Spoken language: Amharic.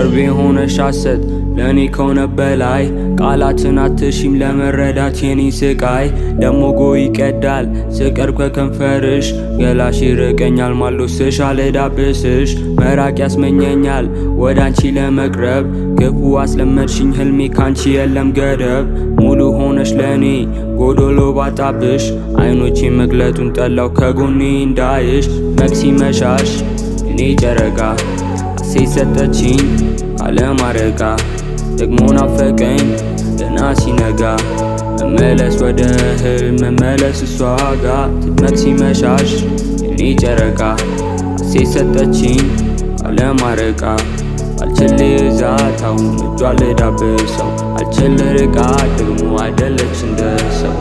እውነት ቅርብ የሆነሽ ሐሰት ለእኔ ከሆነ በላይ ቃላትን አትሺም ለመረዳት የኔ ስቃይ ደሞ ጎ ይቀዳል። ስቀርብ ከከንፈርሽ ገላሽ ይርቀኛል ማሎስሽ አልዳብስሽ መራቅ ያስመኘኛል። ወደ አንቺ ለመቅረብ ክፉ አስለመድሽኝ ህልሜ ካንቺ የለም ገደብ ሙሉ ሆነሽ ለእኔ ጎዶሎ ባጣብሽ አይኖቼ መግለጡን ጠላው ከጎኔ እንዳይሽ መክሲ መሻሽ እኔ ጨረቃ ሴት ሰጠችኝ ካለማረጋ ደግሞ ናፈቀኝ ገና ሲነጋ መመለስ ወደ ህልም መመለስ እሷ ጋ ስትመክሲ መሻሽ የኔ ጨረቃ ሴት ሰጠችኝ ካለማረጋ አልችል ዛት እጇ ልዳብሰው አልችል ርቃ ደግሞ አይደለች እንደ ሰው